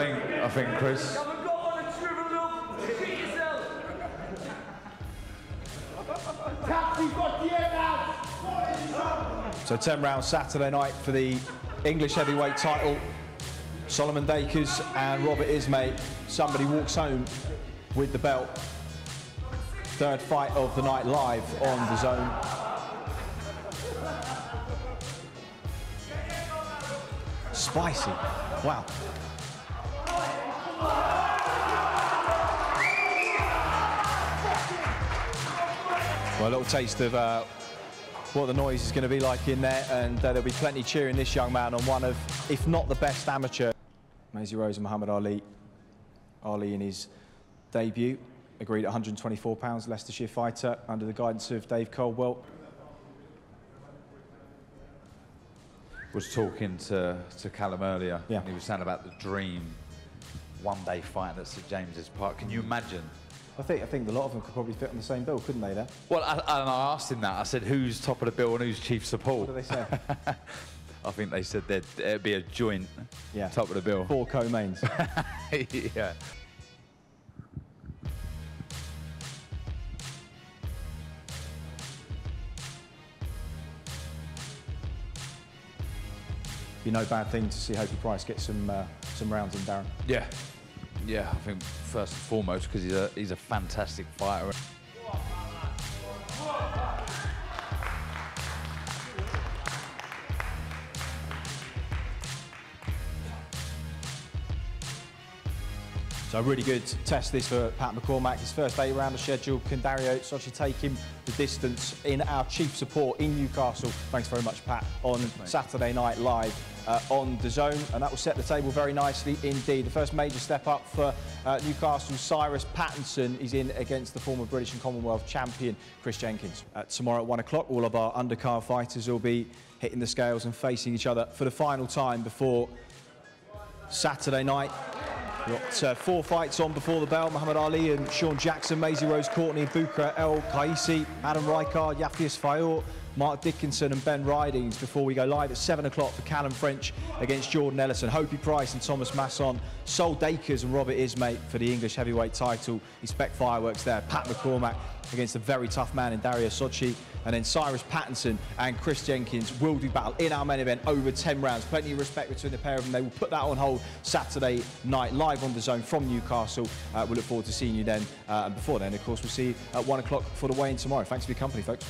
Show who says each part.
Speaker 1: I think, Chris.
Speaker 2: So 10 rounds Saturday night for the English heavyweight title. Solomon Dakers and Robert Ismay. Somebody walks home with the belt. Third fight of the night live on DAZN. Spicy. Wow. Well, a little taste of uh, what the noise is going to be like in there, and uh, there'll be plenty cheering this young man on one of, if not the best amateur. Maisie Rose and Muhammad Ali. Ali in his debut, agreed at 124 pounds, Leicestershire fighter, under the guidance of Dave Coldwell.
Speaker 1: Was talking to, to Callum earlier.
Speaker 2: Yeah.
Speaker 1: And he was saying about the dream one day fight at St James's Park. Can you imagine?
Speaker 2: I think I think a lot of them could probably fit on the same bill, couldn't they? There.
Speaker 1: Well, I, and I asked him that. I said, who's top of the bill and who's chief support?
Speaker 2: What do they say?
Speaker 1: I think they said that it'd be a joint
Speaker 2: Yeah.
Speaker 1: top of the bill.
Speaker 2: Four co-mains.
Speaker 1: yeah.
Speaker 2: Be no bad thing to see Hopey Price get some uh, some rounds in Darren.
Speaker 1: Yeah. Yeah, I think first and foremost because he's a, he's a fantastic fighter.
Speaker 2: So a really good test this for Pat McCormack. His first eight round of schedule. Can Dario Socci take him the distance in our chief support in Newcastle? Thanks very much, Pat, on Saturday night live uh, on DAZN. And that will set the table very nicely indeed. The first major step up for uh, Newcastle, Cyrus Pattinson is in against the former British and Commonwealth champion, Chris Jenkins. Uh, tomorrow at one o'clock, all of our undercard fighters will be hitting the scales and facing each other for the final time before Saturday night. Got uh, four fights on before the bell. Muhammad Ali and Sean Jackson, Maisie Rose Courtney, Buka El Kaisi, Adam Rykard, Yafius Fayour, Mark Dickinson and Ben Ridings before we go live at 7 o'clock for Callum French against Jordan Ellison, Hopey Price and Thomas Masson, Sol Dakers and Robert Ismay for the English heavyweight title. Expect fireworks there. Pat McCormack against a very tough man in Dario Socci. And then Cyrus Pattinson and Chris Jenkins will do battle in our main event over 10 rounds. Plenty of respect between the pair of them. They will put that on hold Saturday night live on DAZN from Newcastle. Uh, we look forward to seeing you then. Uh, and before then, of course, we'll see you at 1 o'clock for the weigh-in tomorrow. Thanks for your company, folks.